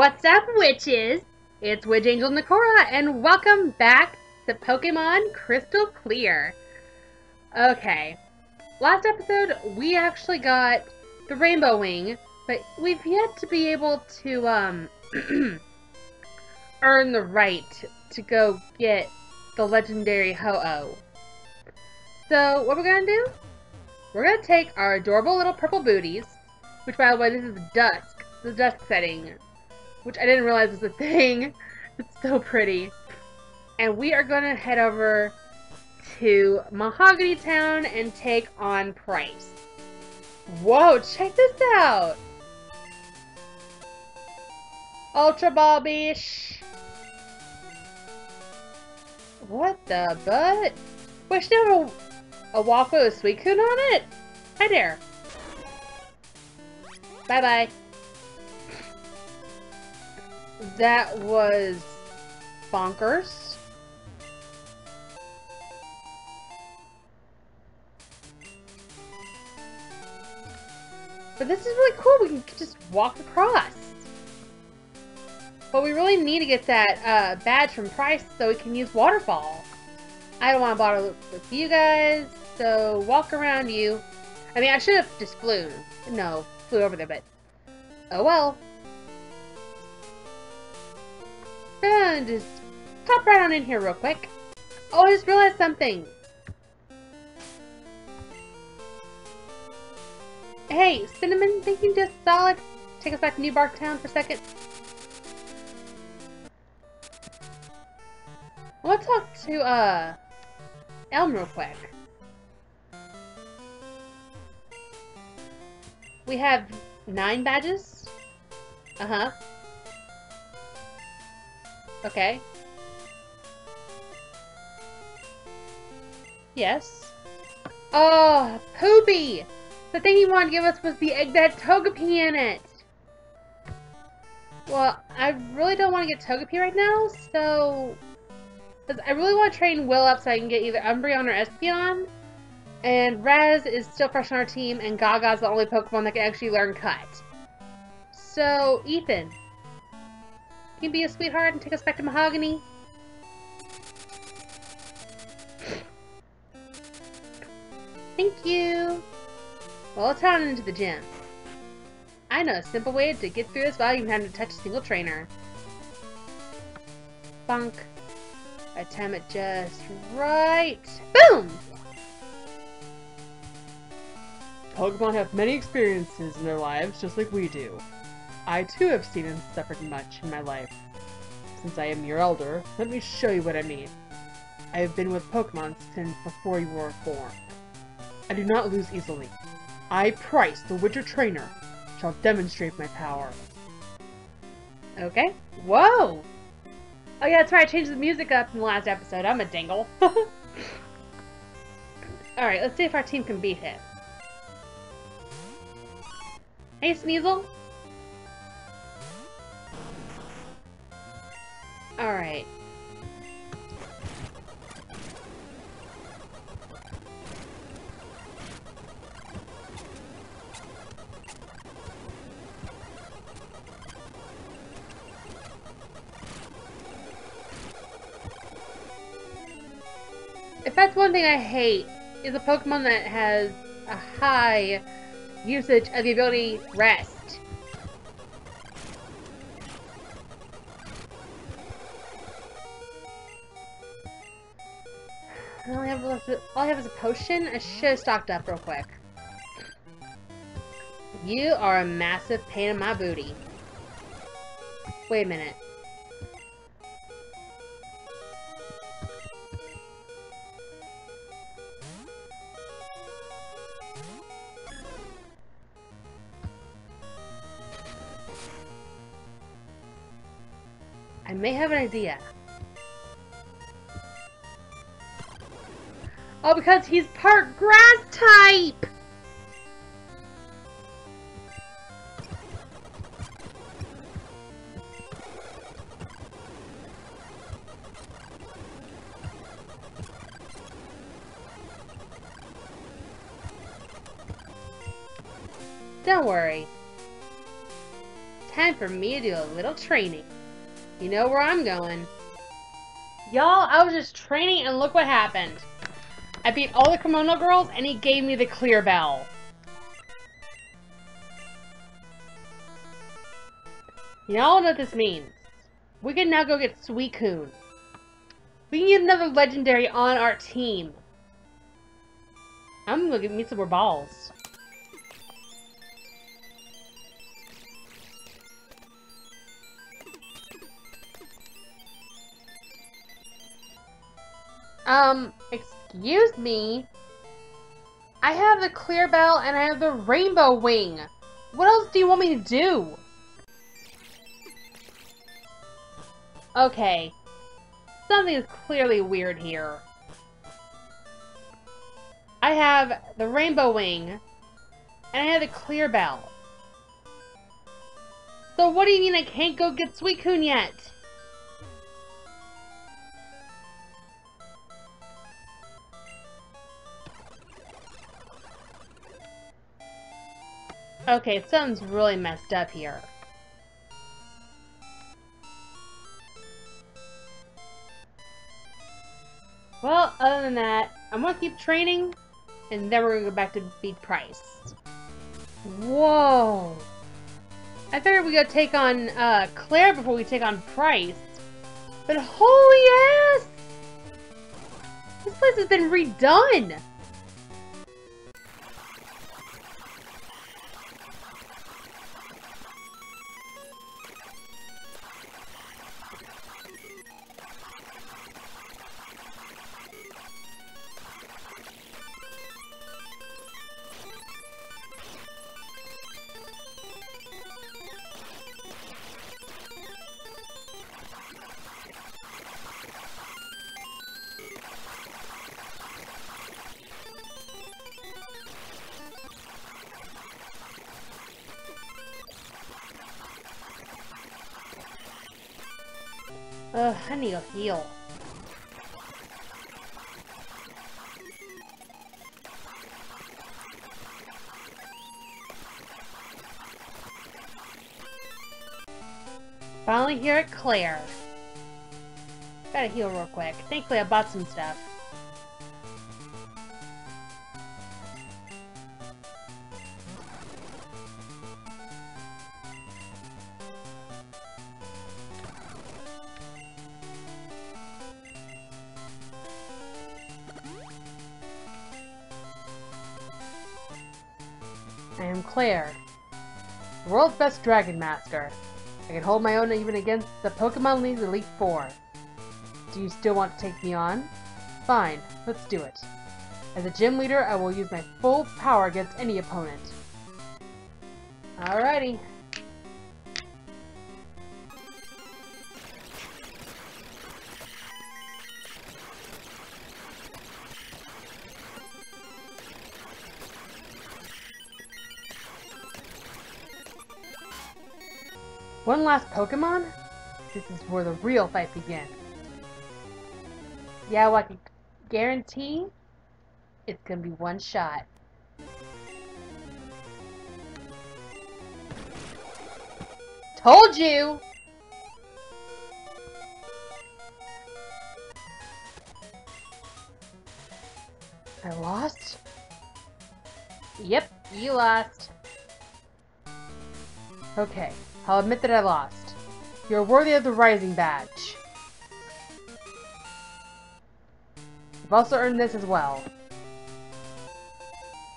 What's up, witches? It's Witch Angel Nekora, and welcome back to Pokemon Crystal Clear. Okay, last episode we actually got the Rainbow Wing, but we've yet to be able to um earn the right to go get the legendary Ho-Oh. So what we're gonna do? We're gonna take our adorable little purple booties, which by the way, this is dusk, the dusk setting, which I didn't realize was a thing. It's so pretty. And we are gonna head over to Mahogany Town and take on Pryce. Whoa, check this out! Ultra Ball Bish! What the butt? Wait, she have a, walk with Suicune on it? Hi there. Bye-bye. That was bonkers. But this is really cool. We can just walk across. But we really need to get that uh, badge from Pryce so we can use Waterfall. I don't want to bother with you guys, so walk around you. I mean, I should have just flew. No, flew over there, but oh well. And just pop right on in here real quick. Oh, I just realized something. Hey, Cinnamon, think you just solid? Take us back to New Bark Town for a second. I want to talk to, uh, Elm real quick. We have nine badges? Uh-huh. Okay. Yes. Oh, Poopy! The thing he wanted to give us was the egg that had Togepi in it! Well, I really don't want to get Togepi right now, so... I really want to train Will up so I can get either Umbreon or Espeon. And Raz is still fresh on our team, and Gaga's the only Pokemon that can actually learn Cut. So, Ethan, can you be a sweetheart and take us back to Mahogany? Thank you. Well, let's head on into the gym. I know a simple way to get through this without even having to touch a single trainer. Bunk. I time it just right. Boom! Pokemon have many experiences in their lives, just like we do. I too have seen and suffered much in my life. Since I am your elder, let me show you what I mean. I have been with Pokemon since before you were born. I do not lose easily. I, Pryce, the Winter Trainer, shall demonstrate my power. Okay. Whoa! Oh yeah, that's right, I changed the music up in the last episode. I'm a dingle. Alright, let's see if our team can beat him. Hey, Sneasel. Alright. If that's one thing I hate, is a Pokemon that has a high usage of the ability Rest. Potion? I should have stocked up real quick. You are a massive pain in my booty. Wait a minute. I may have an idea. Oh, because he's part grass type! Don't worry. time for me to do a little training. You know where I'm going. Y'all, I was just training and look what happened. I beat all the kimono girls and he gave me the clear bell. Y'all know what this means. We can now go get Suicune. We can get another legendary on our team. I'm gonna get me some more balls. Um, excuse me? I have the clear bell and I have the rainbow wing. What else do you want me to do? Okay. Something is clearly weird here. I have the rainbow wing, and I have the clear bell. So what do you mean I can't go get Suicune yet? Okay, something's really messed up here. Well, other than that, I'm gonna keep training, and then we're gonna go back to beat Pryce. Whoa! I figured we gotta take on uh, Claire before we take on Pryce, But holy ass! This place has been redone! Ugh, I need a heal. Finally here at Claire. Gotta heal real quick. Thankfully I bought some stuff. I am Claire, the world's best Dragon Master. I can hold my own even against the Pokemon League Elite Four. Do you still want to take me on? Fine, let's do it. As a gym leader, I will use my full power against any opponent. Alrighty. One last Pokemon? This is where the real fight begins. Yeah, well, I can guarantee it's gonna be one shot. Told you! I lost? Yep, you lost. Okay, I'll admit that I lost. You're worthy of the Rising Badge. I've also earned this as well.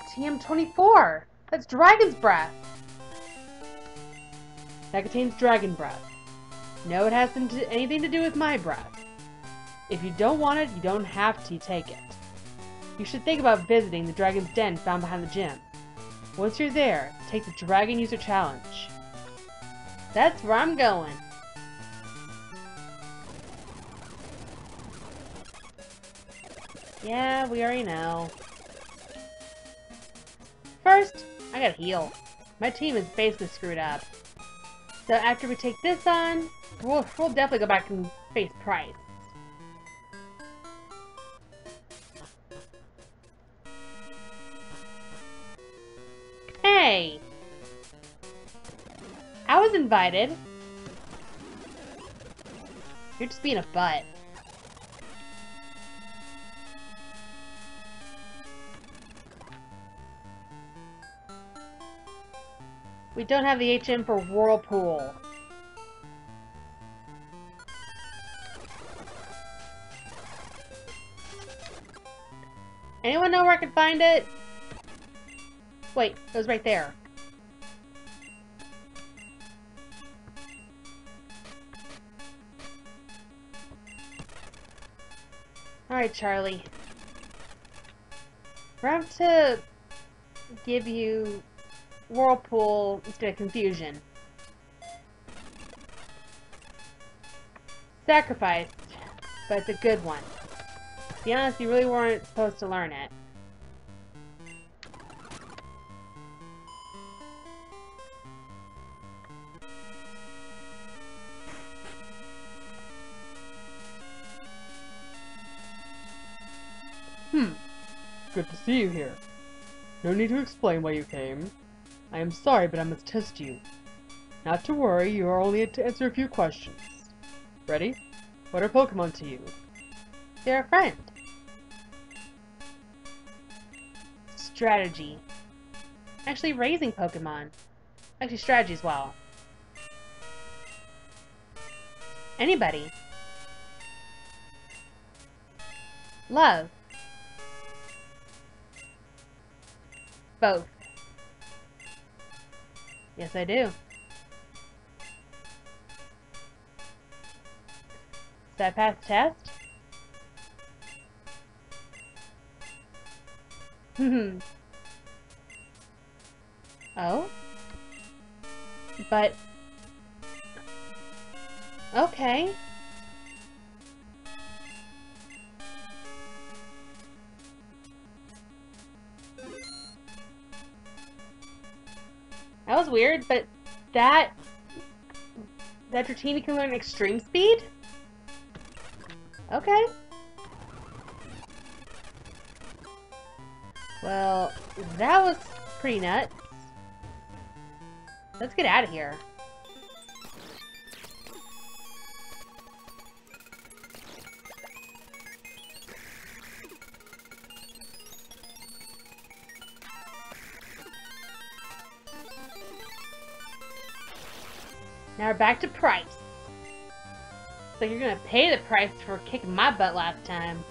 TM24! That's Dragon's Breath! That contains Dragon Breath. No, it hasn't anything to do with my breath. If you don't want it, you don't have to take it. You should think about visiting the Dragon's Den found behind the gym. Once you're there, take the Dragon User Challenge. That's where I'm going. Yeah, we already know. First, I gotta heal. My team is basically screwed up. So after we take this on, we'll, we'll definitely go back and face Pryce. Hey! I was invited. You're just being a butt. We don't have the HM for Whirlpool. Anyone know where I can find it? Wait, it was right there. Alright, Charlie. We're going to give you Whirlpool of Confusion. Sacrificed, but it's a good one. To be honest, you really weren't supposed to learn it. Good to see you here. No need to explain why you came. I am sorry, but I must test you. Not to worry, you are only to answer a few questions. Ready? What are Pokemon to you? They're a friend. Strategy. Actually raising Pokemon. Actually strategy as well. Anybody. Love. Both. Yes, I do. Did I pass the test? Hmm. oh? But... Okay. Weird, but that... That Dratini can learn extreme speed? Okay. Well, that was pretty nuts. Let's get out of here. Now we're back to Pryce. So you're gonna pay the price for kicking my butt last time.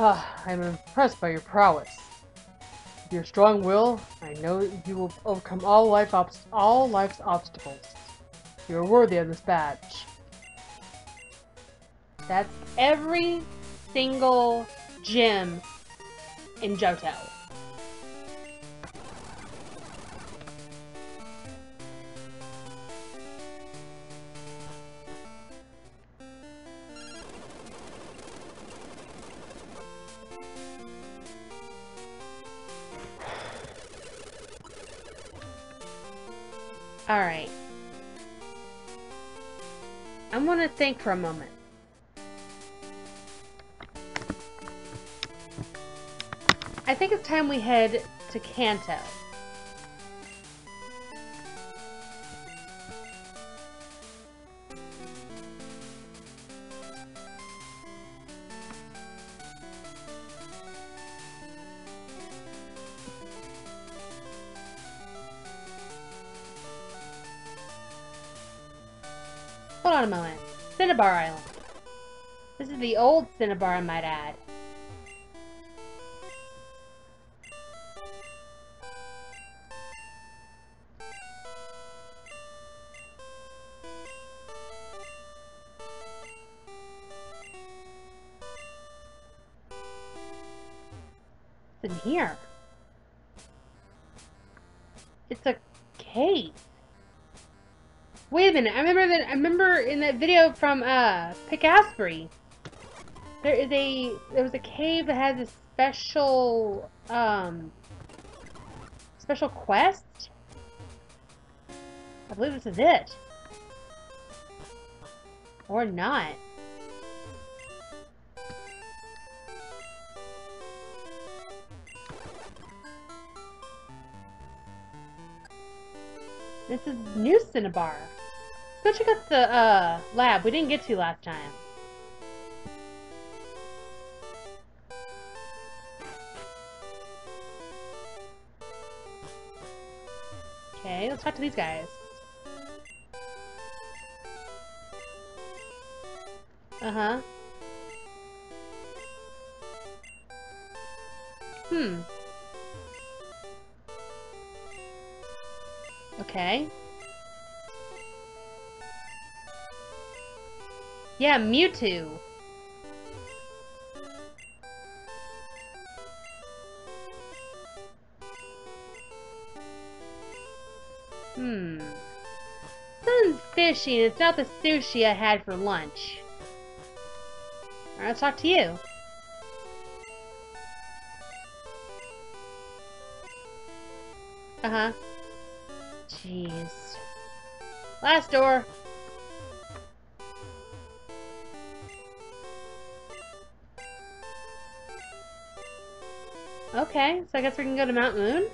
Ah, I'm impressed by your prowess. With your strong will, I know you will overcome all life all life's obstacles. You are worthy of this badge. That's every single gym in Johto. Alright. I'm gonna think for a moment. I think it's time we head to Kanto. Old Cinnabar, I might add. What's in here? It's a case. Wait a minute, I remember that I remember in that video from uh Pick Asprey. There is a there was a cave that has a special um special quest. I believe this is it. Or not. This is new Cinnabar. Go check out the uh, lab we didn't get to last time. Let's talk to these guys. Uh-huh. Hmm. Okay. Yeah, Mewtwo. Fishy, and it's not the sushi I had for lunch. Alright, let's talk to you. Uh-huh. Jeez. Last door. Okay, so I guess we can go to Mount Moon?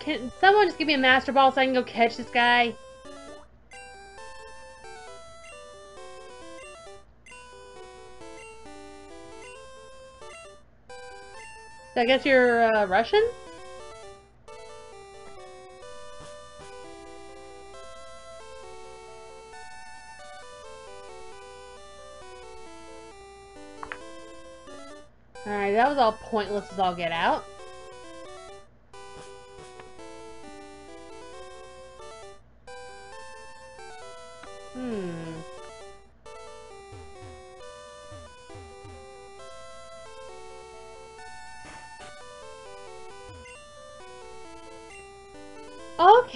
Can someone just give me a Master Ball so I can go catch this guy? So I guess you're uh, Russian? Alright, that was all pointless as all get out.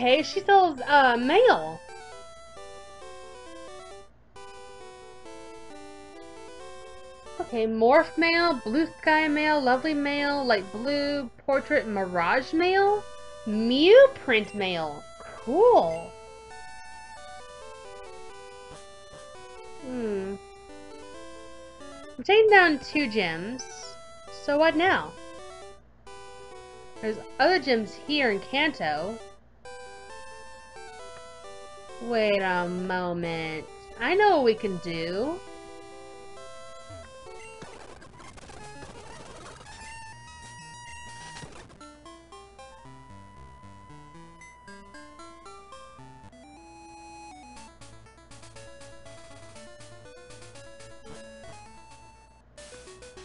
Okay, she sells uh, mail. Okay, Morph Mail, Blue Sky Mail, Lovely Mail, Light Blue, Portrait Mirage Mail, Mew Print Mail. Cool. Hmm. I'm taking down two gems. So what now? There's other gems here in Kanto. Wait a moment. I know what we can do.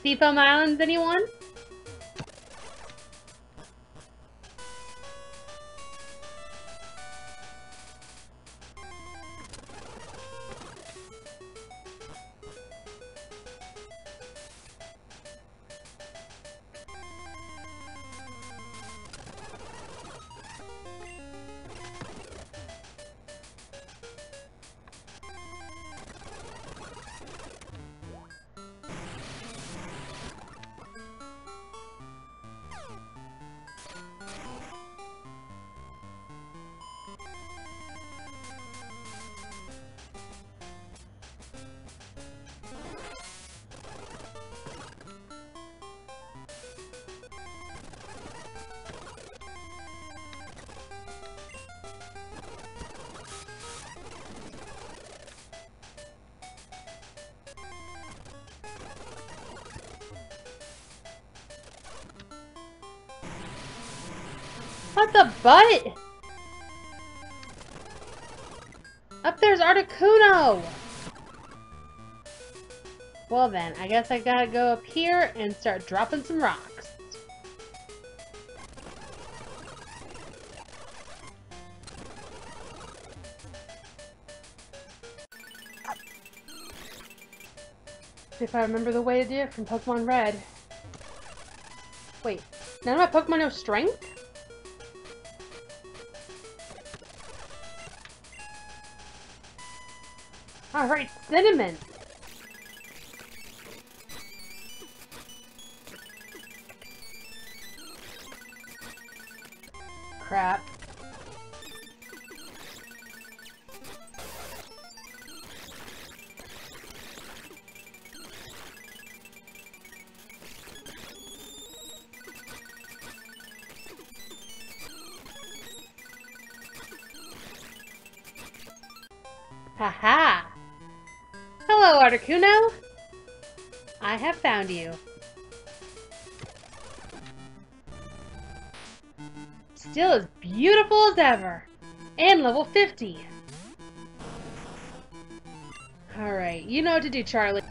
Seafoam Islands, anyone? What the butt? Up there's Articuno! Well then, I guess I gotta go up here and start dropping some rocks. If I remember the way to do it from Pokemon Red. Wait, none of my Pokemon have strength? Alright, cinnamon. Found you. Still as beautiful as ever. And level 50. Alright, you know what to do, Charlie.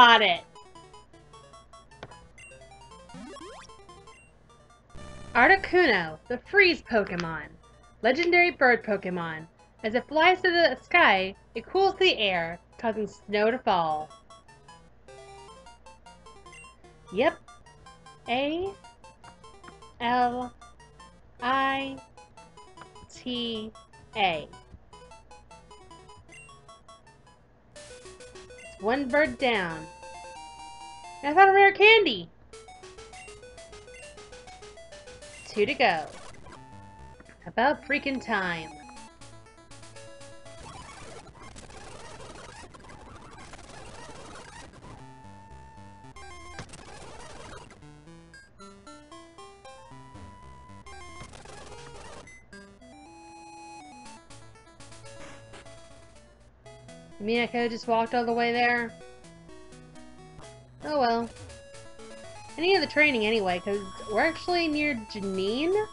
Caught it. Articuno, the freeze Pokemon. Legendary bird Pokemon. As it flies to the sky, it cools the air, causing snow to fall. Yep. A L I T A. one bird down. I found a rare candy. Two to go. About freaking time. Mean I could have just walked all the way there? Oh well. Any of the training anyway, because we're actually near Janine?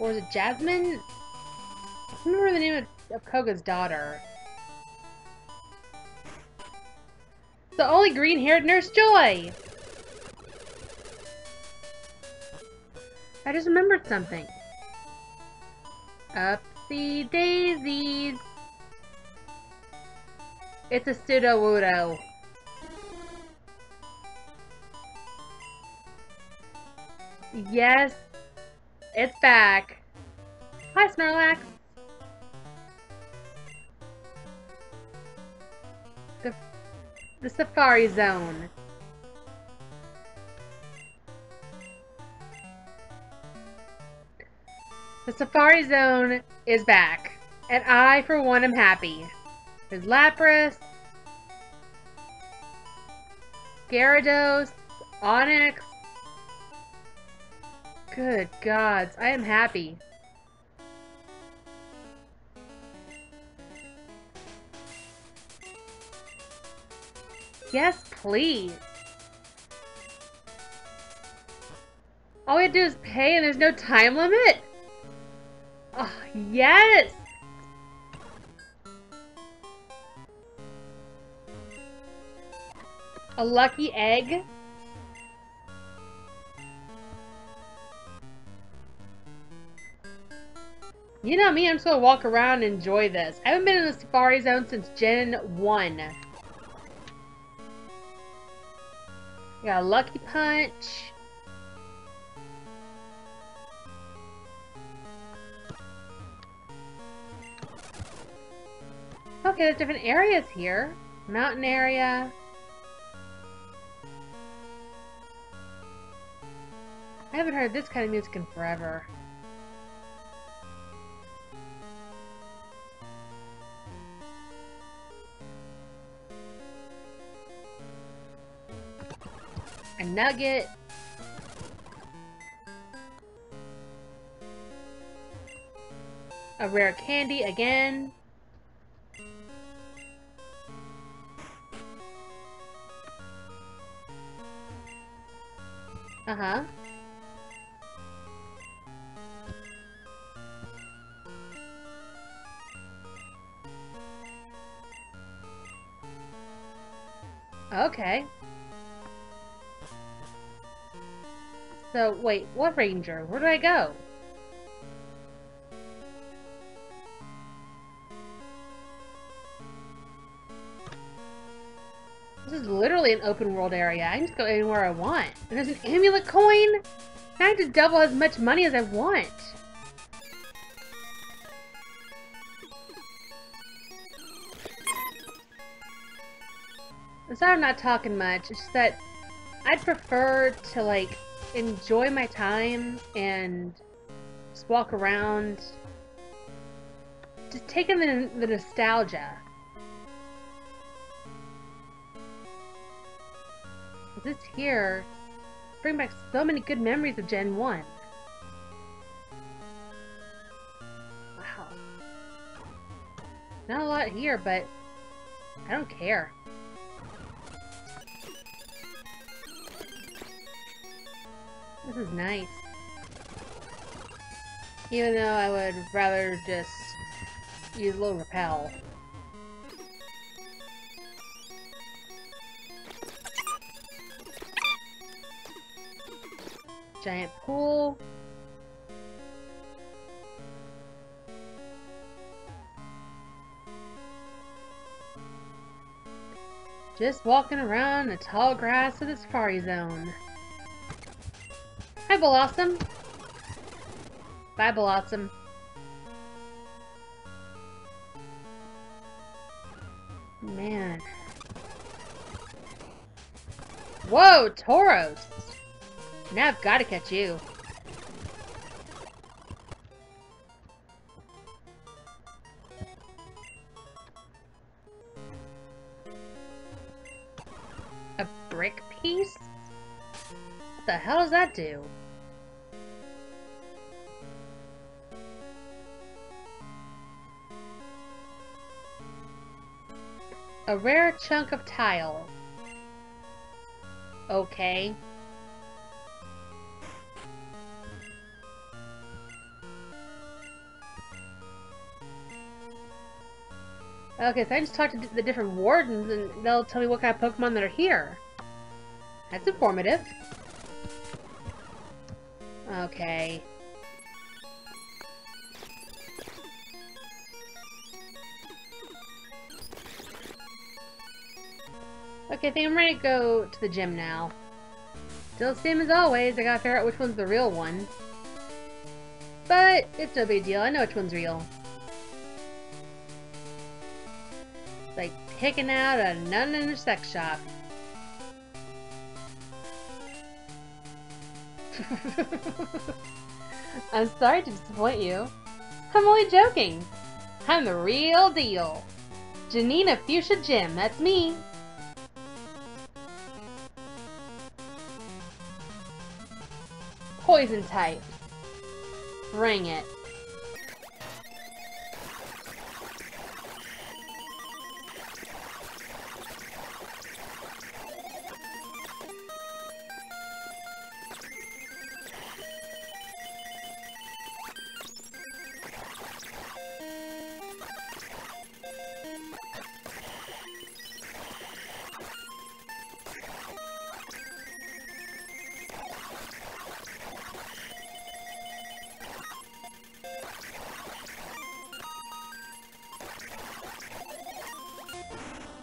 Or is it Jasmine? I remember the name of, of Koga's daughter. The only green-haired Nurse Joy! I just remembered something. Up the daisies! It's a Sudowoodo. Yes, it's back. Hi, Snorlax. The, the Safari Zone. The Safari Zone is back, and I, for one, am happy. There's Lapras, Gyarados, Onix. Good gods, I am happy. Yes, please. All we have to do is pay and there's no time limit? Oh, yes! A lucky egg? You know me, I'm just gonna walk around and enjoy this. I haven't been in the Safari Zone since Gen 1. Got a Lucky Punch. Okay, there's different areas here. Mountain area. I haven't heard this kind of music in forever. A nugget. A rare candy again. Uh-huh. Okay. So, wait, what ranger? Where do I go? This is literally an open world area. I can just go anywhere I want. And there's an amulet coin! I have to double as much money as I want. It's not I'm not talking much, it's just that I'd prefer to, like, enjoy my time and just walk around. Just take in the, the nostalgia. This here bring back so many good memories of Gen 1. Wow. Not a lot here, but I don't care. This is nice. Even though I would rather just use a little repel. Giant pool. Just walking around the tall grass of the safari zone. Hi, Blossom. Bye, Blossom. Man. Whoa, Tauros! Now I've got to catch you. A brick piece? What the hell does that do? A rare chunk of tile. Okay. Okay, so I just talked to the different wardens and they'll tell me what kind of Pokemon that are here. That's informative. Okay. Okay, I think I'm ready to go to the gym now. Still the same as always, I gotta figure out which one's the real one. But, it's no big deal, I know which one's real. It's like picking out a nun in a sex shop. I'm sorry to disappoint you. I'm only joking. I'm the real deal. Janina Fuchsia Gym, that's me. Poison type. Bring it.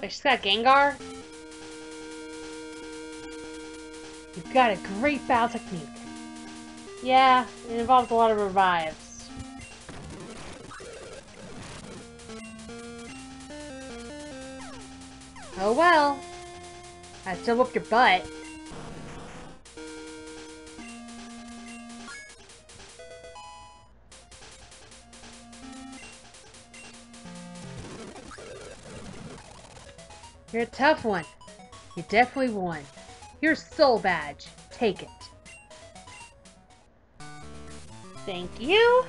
Wait, she's got Gengar? You've got a great battle technique. Yeah, it involves a lot of revives. Oh well. I still whooped your butt. You're a tough one. You definitely won. Your Soul Badge. Take it. Thank you.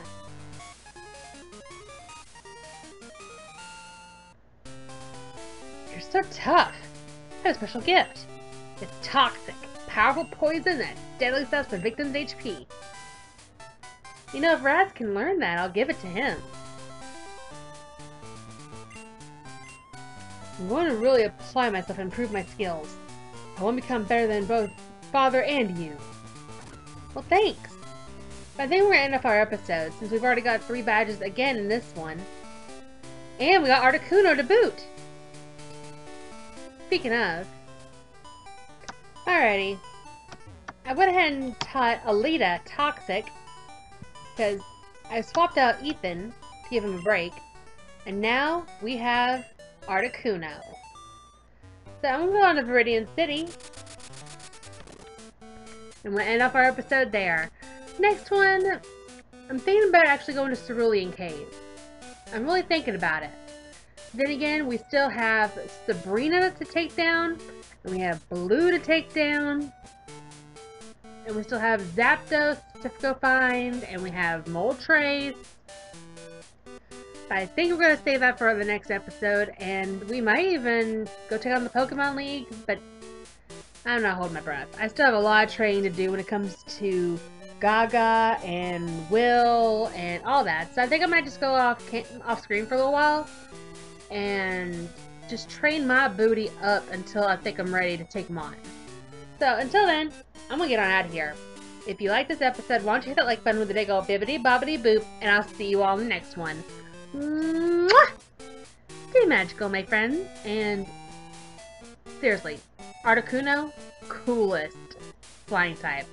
You're so tough. I have a special gift. It's toxic, powerful poison that deadly stops the victim's HP. You know, if Raz can learn that, I'll give it to him. I'm going to really apply myself and improve my skills. I want to become better than both father and you. Well, thanks. But I think we're going to end our episode, since we've already got three badges again in this one. And we got Articuno to boot! Speaking of, Alrighty. I went ahead and taught Alita Toxic because I swapped out Ethan to give him a break. And now we have Articuno. So I'm going to go on to Viridian City. And we'll end off our episode there. Next one, I'm thinking about actually going to Cerulean Cave. I'm really thinking about it. Then again, we still have Sabrina to take down, and we have Blue to take down, and we still have Zapdos to go find, and we have Moltres. I think we're going to save that for the next episode, and we might even go take on the Pokemon League, but I'm not holding my breath. I still have a lot of training to do when it comes to Gaga and Will and all that. So I think I might just go off off screen for a little while and just train my booty up until I think I'm ready to take them on. So until then, I'm gonna get on out of here. If you like this episode, why don't you hit that like button with a big old bibbity bobbity boop, and I'll see you all in the next one. Mwah! Stay magical, my friends, and seriously, Articuno, coolest flying type.